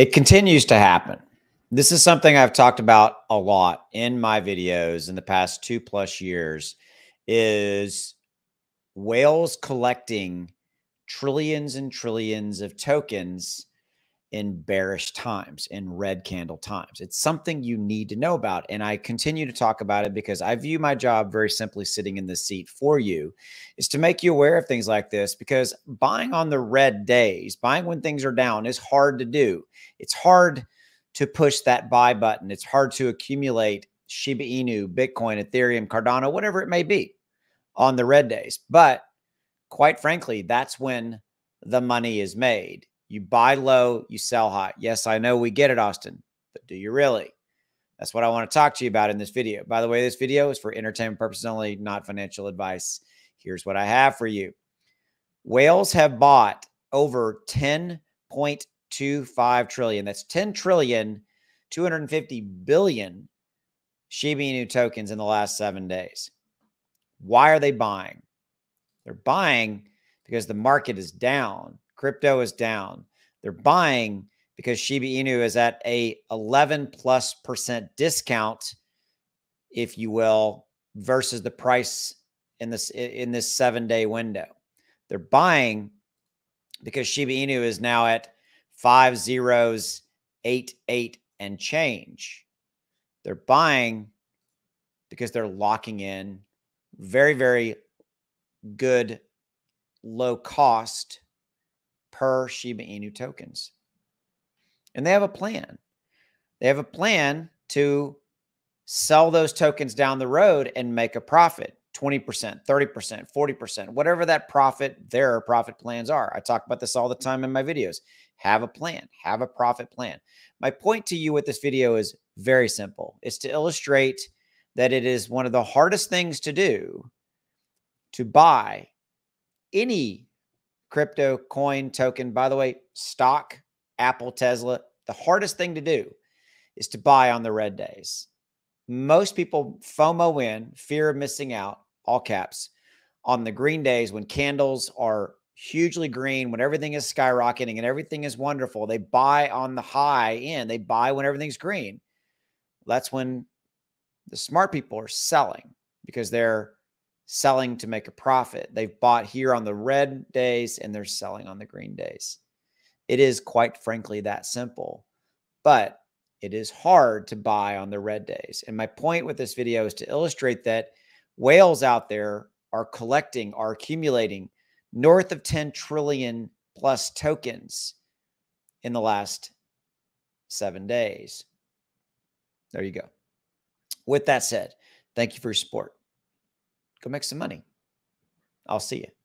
It continues to happen. This is something I've talked about a lot in my videos in the past two plus years is whales collecting trillions and trillions of tokens in bearish times, in red candle times. It's something you need to know about. And I continue to talk about it because I view my job very simply sitting in the seat for you is to make you aware of things like this because buying on the red days, buying when things are down is hard to do. It's hard to push that buy button. It's hard to accumulate Shiba Inu, Bitcoin, Ethereum, Cardano, whatever it may be on the red days. But quite frankly, that's when the money is made you buy low, you sell high. Yes, I know we get it, Austin, but do you really? That's what I want to talk to you about in this video. By the way, this video is for entertainment purposes only, not financial advice. Here's what I have for you. Whales have bought over 10.25 trillion. That's 10 trillion, 250 billion Shiba Inu tokens in the last seven days. Why are they buying? They're buying because the market is down Crypto is down. They're buying because Shiba Inu is at a 11 plus percent discount, if you will, versus the price in this in this seven day window. They're buying because Shiba Inu is now at five zeros, eight, eight, and change. They're buying because they're locking in very, very good low cost per Shiba Inu tokens. And they have a plan. They have a plan to sell those tokens down the road and make a profit 20%, 30%, 40%, whatever that profit, their profit plans are. I talk about this all the time in my videos. Have a plan, have a profit plan. My point to you with this video is very simple it's to illustrate that it is one of the hardest things to do to buy any crypto coin token. By the way, stock, Apple, Tesla, the hardest thing to do is to buy on the red days. Most people FOMO in, fear of missing out, all caps, on the green days when candles are hugely green, when everything is skyrocketing and everything is wonderful. They buy on the high end, they buy when everything's green. That's when the smart people are selling because they're selling to make a profit. They've bought here on the red days and they're selling on the green days. It is quite frankly that simple, but it is hard to buy on the red days. And my point with this video is to illustrate that whales out there are collecting, are accumulating north of 10 trillion plus tokens in the last seven days. There you go. With that said, thank you for your support go make some money. I'll see you.